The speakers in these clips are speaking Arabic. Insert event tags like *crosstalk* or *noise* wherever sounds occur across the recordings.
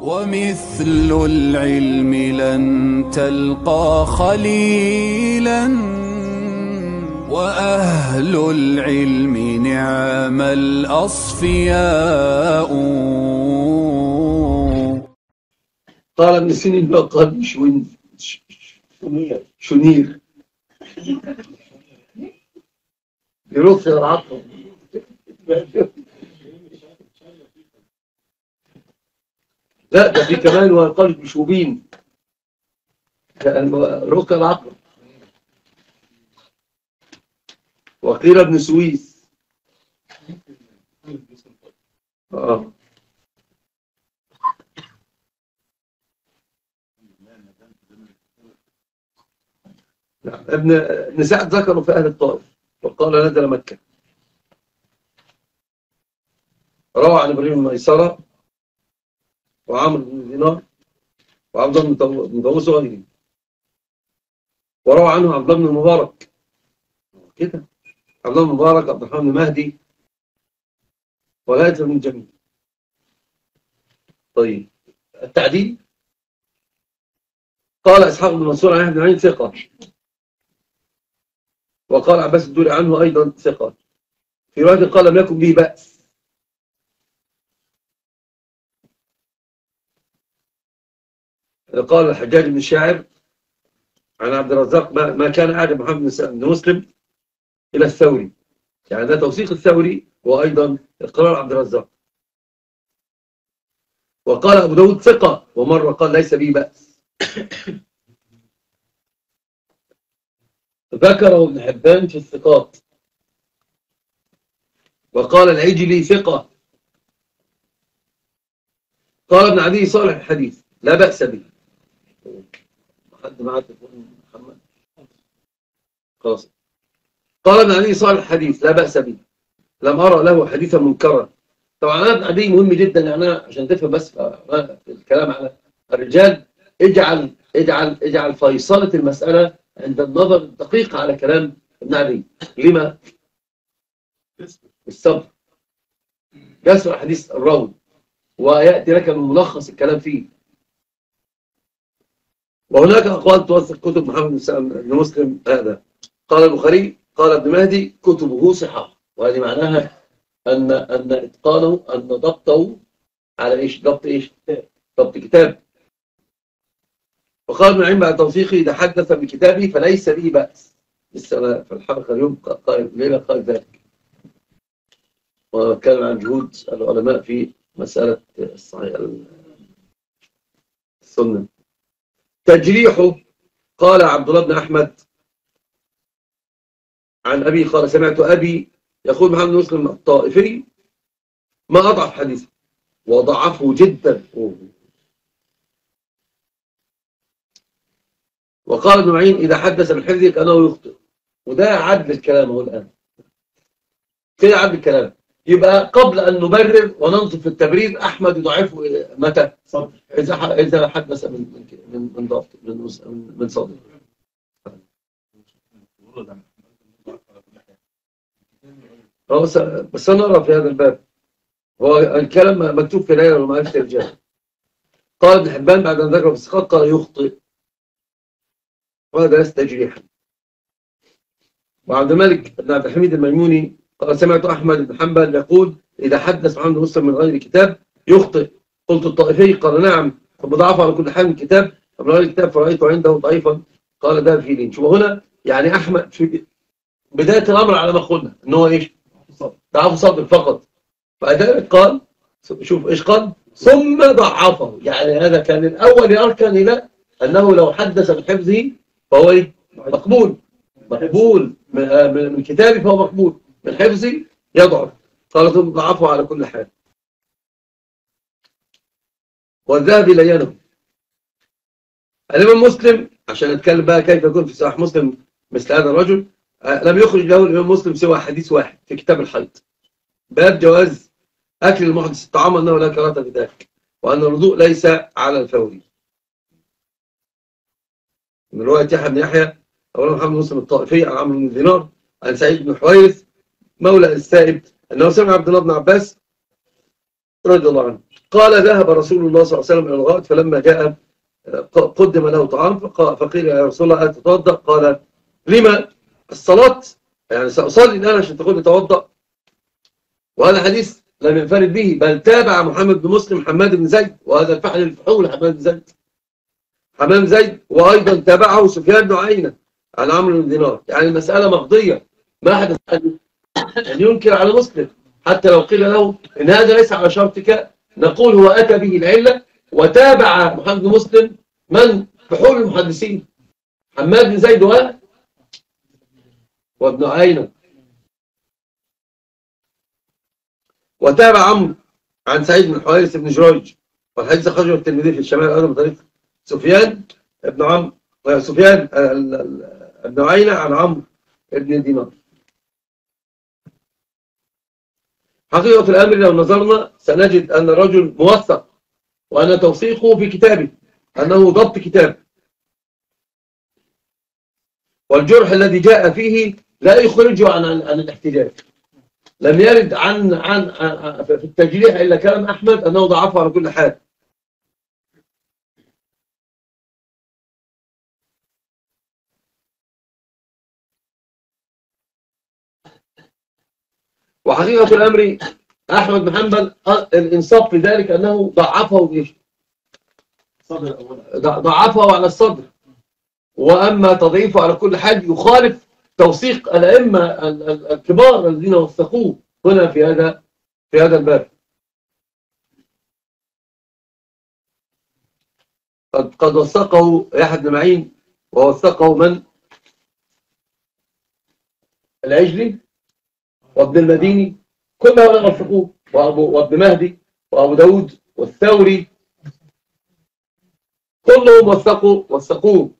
ومثل العلم لن تلقى خليلا وأهل العلم نعم الأصفياء. ابن سيرين قال شوين شنير يرص العقل لا ده في كمان وقال مشوبين ركب العقل وقيل ابن سويس. آه. نعم. ابن ابن ذكروا في أهل الطائف. وقال نزل مكة. روى عن إبراهيم بن ميسره وعمرو بن دينار وعبد الله بن طاووس وغيره وروى عنه عبد الله بن المبارك. كده. عبد الله بن المبارك عبد الرحمن بن مهدي. ولاية بن جميل طيب. التعديل؟ قال إسحاق بن منصور عن ابن عين ثقة. وقال عباس الدوري عنه أيضا ثقة. في رواية قال لم يكن به بأس. قال الحجاج بن الشاعر عن عبد الرزاق ما, كان أعلم محمد بن مسلم إلى الثوري. يعني ده توثيق الثوري وأيضا إقرار عبد الرزاق. وقال أبو داود ثقة ومرة قال ليس به بأس. *coughs* ذكره ابن حبان في الثقات. وقال العجلي ثقة. قال ابن عدي صالح الحديث لا بأس به. حد معاه تليفون محمد. خلاص. عدي صالح الحديث لا بأس به. لم أرى له حديثا منكرا. طبعا أنا عدي مهم جدا يعني أنا عشان تفهم بس الكلام على الرجال. اجعل اجعل اجعل فيصلة المسألة عند النظر الدقيق على كلام ابن عدي لما؟ الصبر يسرع حديث الراوي ويأتي لك من ملخص الكلام فيه. وهناك أقوال توثق كتب محمد بن مسلم هذا. قال البخاري قال ابن مهدي كتبه صحاح وهذه معناها أن أن إتقانه أن ضبطه على إيش؟ ضبط إيش؟ ضبط كتاب. وقال ابن العلم بعد توثيقه إذا حدث بكتابه فليس به بأس. لسه في الحلقة اليوم قائل ليلة قال ذلك. وكان عن جهود العلماء في مسألة الصحيح السنة. تجريحه قال عبد الله بن أحمد عن أبي قال سمعت أبي يقول محمد مسلم الطائفي ما أضعف حديثه وضعفه جدا. وقال ابن معين إذا حدث بالحفظ كأنه يخطئ. وده عدل الكلام هو الآن كده عدل الكلام. يبقى قبل أن نبرر وننصف التبرير أحمد يضعفه متى؟ إذا إذا حدث من من من ضغط من من صدر. بس بس أنا أرى في هذا الباب. هو الكلام مكتوب في الآية وما عرفت الرجال قال ابن حبان بعد أن ذكر في السقاط قال يخطئ. وهذا ليس تجريحا. وعبد الملك بن عبد الحميد الميموني قال سمعت أحمد بن حنبل يقول إذا حدث محمد مسلم من غير كتاب يخطئ. قلت الطائفي قال نعم فبضعف على كل حال من كتاب. فمن غير كتاب فرأيته عنده ضعيفا. قال ده في دين. شوف هنا يعني أحمد في بداية الأمر على ما قلنا إن هو إيش؟ ضعف صدر فقط. فذلك قال شوف إيش قال؟ ثم ضعفه. يعني هذا كان الأول أركن إلى أنه لو حدث بحفظه فهو إيه؟ مقبول. مقبول. من كتابه فهو مقبول. حفظي يضعف. قال ضعفه على كل حال. والذهبي لينه الإمام مسلم عشان نتكلم بقى كيف يكون في صحيح مسلم مثل هذا الرجل لم يخرج له الإمام مسلم سوى حديث واحد في كتاب الحيض. باب جواز أكل المحدث الطعام أنه لا كراهة في ذلك وأن الوضوء ليس على الفوري. من رواية يحيى بن يحيى أولا محمد مسلم الطائفي عن عمرو بن دينار عن سعيد بن حويرث مولى السائب أنه سمع عبد الله بن عباس رضي الله عنه. قال ذهب رسول الله صلى الله عليه وسلم إلى الغائط فلما جاء قدم له طعام فقيل يا رسول الله أتتوضأ؟ قال لما؟ الصلاة؟ يعني سأصلي الآن عشان تقول لي توضأ وهذا حديث لم ينفرد به بل تابع محمد بن مسلم حماد بن زيد وهذا الفحل الفحول حماد بن زيد. حماد بن زيد وأيضا تابعه سفيان بن عيينة عن عمرو بن دينار. يعني المسألة مقضية. ما أحد أن ينكر على مسلم حتى لو قيل له إن هذا ليس على شرطك نقول هو أتى به العلة وتابع محمد مسلم. من؟ فحول المحدثين. حماد بن زيد و؟ وابن عيينة وتابع عمرو عن سعيد بن حويرث بن جريج. والحديث أخرجه الترمذي في الشمال أيضا من طريق سفيان بن عمرو سفيان ال- ال- بن عيينة عن عمرو بن دينار حقيقة الأمر لو نظرنا سنجد أن الرجل موثق وأن توثيقه في كتابه أنه ضبط كتاب. والجرح الذي جاء فيه لا يخرجه عن عن, الاحتجاج. لم يرد عن عن عن- في التجريح إلا كلام أحمد أنه ضعفه على كل حال. وحقيقة الأمر أحمد بن حنبل أ- الإنصاف في ذلك أنه ضعفه ض- ضعفه على الصدر. وأما تضعيفه على كل حال يخالف توثيق الأئمة ال- ال- الكبار الذين وثقوه هنا في هذا في هذا الباب. قد قد وثقه يحيى بن معين ووثقه من؟ العجلي؟ وابن المديني كل هؤلاء وثقوه وأبو وابن مهدي وأبو داود والثوري كلهم وثقوا وثقوه.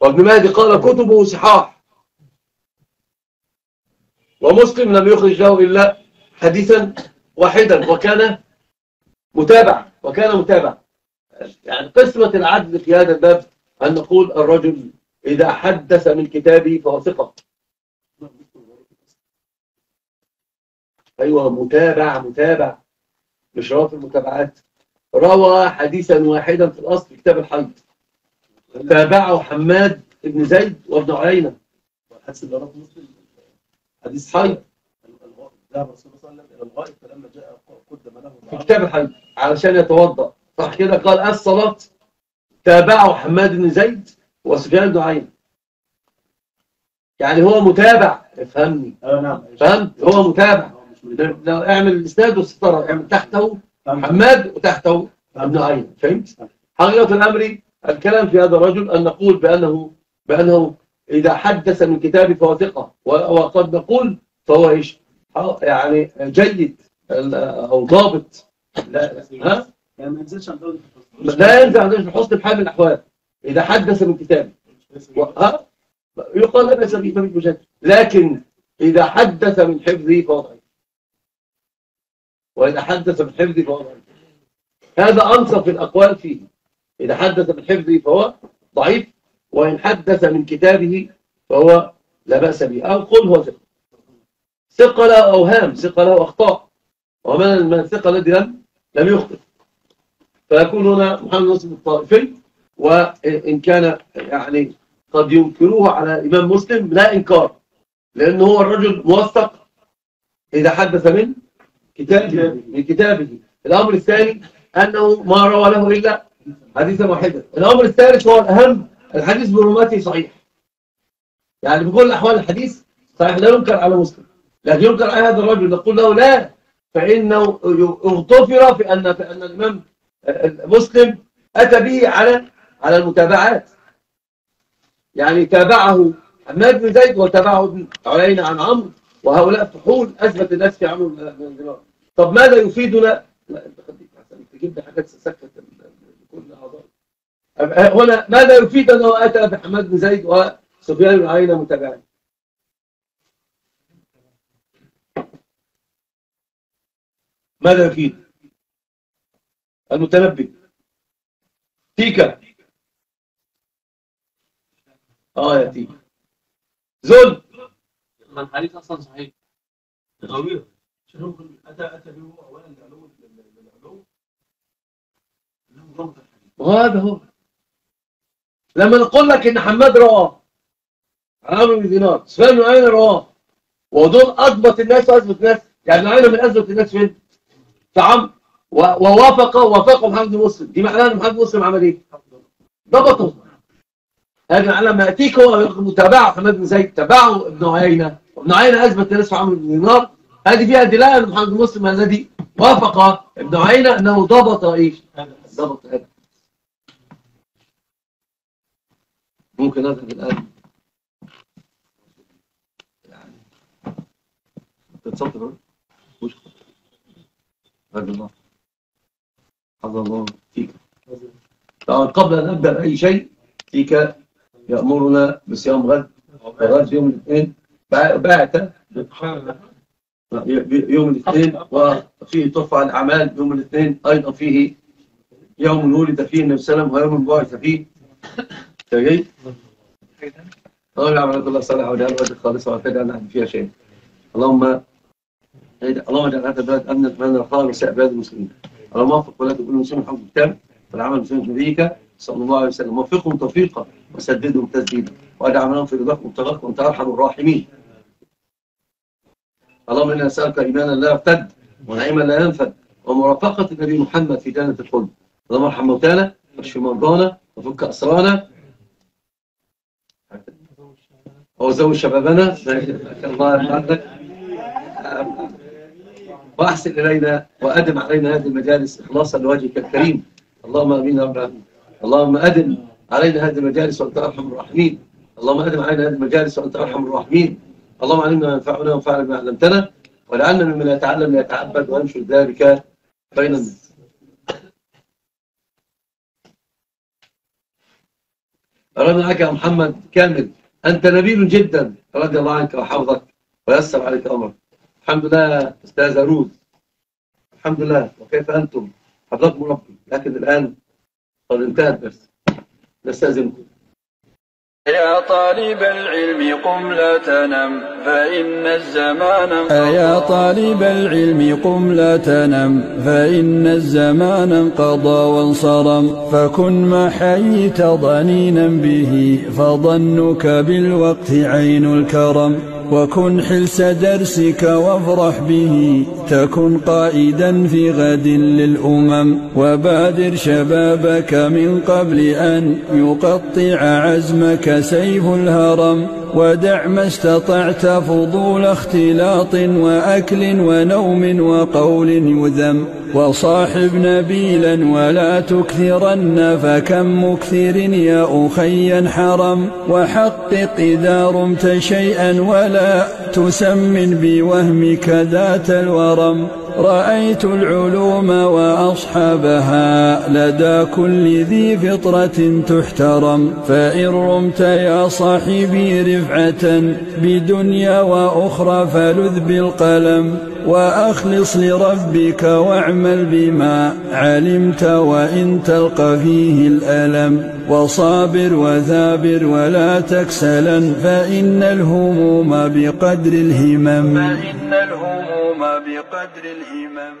وابن مهدي قال كتبه صحاح. ومسلم لم يخرج له إلا حديثا واحدا وكان متابع وكان متابع. يعني قسمة العدل في هذا الباب أن نقول الرجل إذا حدث من كتابه فهو ثقة أيوة متابع متابع. مش في المتابعات. روى حديثا واحدا في الأصل في كتاب الحج تابعه حماد بن زيد وابن عيينة. اللي رواه مسلم حديث حي ذهب الرسول صلى الله عليه وسلم إلى الغائب فلما جاء قدم له في كتاب الحج علشان يتوضأ. صح كده؟ قال الصلاة. تابعه حماد بن زيد وسفيان عيينة. يعني هو متابع افهمني. آه نعم. فهمت؟ هو متابع. لو اعمل الاسناد والستارة اعمل تحته. حماد وتحته ابن عين فهمت؟ حقيقة الأمر الكلام في هذا الرجل أن نقول بأنه بأنه إذا حدث من كتابه فهو ثقه وقد نقول فهو إيش؟ يعني جيد أو ضابط. لا ها؟ يعني عن. لا ينزع عن الحسن بحال من الأحوال. إذا حدث من كتابه يقال باس به ما مشاكل لكن إذا حدث من حفظه فهو ضعيف. وإذا حدث من حفظه فهو ضعيف. هذا انصف الأقوال فيه. إذا حدث من حفظه فهو ضعيف وإن حدث من كتابه فهو لا بأس به. أو قل هو ثقة. ثقة له أوهام ثقة له أخطاء. ومن من الثقه الذي لم لم يخطئ. فيكون هنا محمد نصر الطائفي وإن كان يعني قد ينكروه على الإمام مسلم لا إنكار لأنه هو الرجل موثق إذا حدث من كتابه من كتابه. الأمر الثاني أنه ما روى له إلا حديثا واحدا. الأمر الثالث هو الأهم الحديث برمته صحيح. يعني بكل الأحوال الحديث صحيح لا ينكر على مسلم. لكن ينكر على هذا الرجل نقول له لا فإنه اغتفر في أن في أن الإمام مسلم أتى به على على المتابعات. يعني تابعه حماد بن زيد وتابعه عيينة عن عمرو وهؤلاء فحول أثبت الناس في عمرو دينار طب ماذا يفيدنا؟ لا أنت خليك عشان تجيب لي حاجات سكت كل اعضاء هنا ماذا يفيد انه اتى بحماد بن زيد وسفيان بن عيينة متابعين؟ ماذا يفيد؟ المتنبي. تيكا آه يا تيكا زل الحديث أصلا صحيح. هم اتى أتى به اولا لعلو للعلو. الحديث. وهذا هو. لما نقول لك إن حماد رواه عمرو بن دينار. سفيان بن عيينة رواه. ودول اضبط الناس وأثبت الناس. يعني ابن عيينة من أثبت الناس فين؟ في عمرو ووافق وافقه محمد بن مسلم. دي معناها إن محمد بن مسلم عمل إيه؟ ضبطه هذا معناه لما يأتيك هو تبعه حماد بن زيد تبعه ابن عيينة. وابن عيينة أثبت في عمرو بن دينار. هذه فيها دلالة ان محمد مسلم الذي وافق ابن عيينة أنه ضبط إيش؟ ضبط هذا. ممكن اذهب الآن. يعني تتصدر وش هذا الله. حفظ الله فيك. طبعا قبل أن نبدا بأي شيء فيك يأمرنا بصيام غد وغد يوم الاثنين. بعت يوم الاثنين وفيه ترفع الأعمال يوم الاثنين. أيضا فيه يوم ولد فيه النبي صلى الله عليه وسلم ويوم بعث فيه. جيد؟ اللهم عباد الله صالحا واجعل الوجه خالصا ولا تجعل نحن فيها شيء. اللهم اللهم اجعل هذا البلد من الرخاء وسائر بلاد المسلمين. اللهم وفق ولاة كل مسلم حفظ الكتاب والعمل بسنة نبيك صلى الله عليه وسلم. وفقهم توفيقا. وسددهم تسديدا. واجعل منهم في رضاك مبتغاك وأنت أرحم الراحمين. اللهم إنا نسألك إيمانا لا يرتد ونعيما لا ينفد ومرافقة النبي محمد في جنة الخلد اللهم ارحم موتانا واشف مرضانا وفك أسرانا وزوج شبابنا. الله يرحمك وأحسن إلينا وأدم علينا هذه المجالس إخلاصا لوجهك الكريم. اللهم آمين يا رب العالمين. اللهم أدم علينا هذه المجالس وانت أرحم الراحمين. اللهم آدم علينا هذه المجالس وانت أرحم الراحمين. اللهم علمنا ما ينفعنا وأنفعنا بما علمتنا. واجعلنا ممن يتعلم ليتعبد وينشر ذلك بين الناس. أردنا معك يا محمد كامل. أنت نبيل جدا. رضي الله عنك وحفظك ويسر عليك أمرك. الحمد لله أستاذ روز الحمد لله. وكيف أنتم؟ حفظكم ربي. لكن الآن قد انتهى الدرس نستأذنكم. يا طالب العلم قم لا تنم فإن الزمان أيا طالب العلم قم لا تنم فإن الزمان انقضى وانصرم. فكن ما حييت ضنينا به فظنك بالوقت عين الكرم. وكن حلس درسك وافرح به. تكن قائدا في غد للأمم وبادر شبابك من قبل أن يقطع عزمك سيف الهرم. ودع ما استطعت فضول اختلاط وأكل ونوم وقول يذم. وصاحب نبيلا ولا تكثرن فكم مكثر يا أخي حرم. وحقق إذا رمت شيئا تسمن بوهمك ذات الورم. رأيت العلوم وأصحابها لدى كل ذي فطرة تحترم. فإن رمت يا صاحبي رفعة بدنيا وأخرى فلذ بالقلم. وأخلص لربك واعمل بما علمت وإن تلقى فيه الألم وصابر وثابر ولا تكسلا فإن الهموم بقدر الهمم. فإن الهموم بقدر الهمم.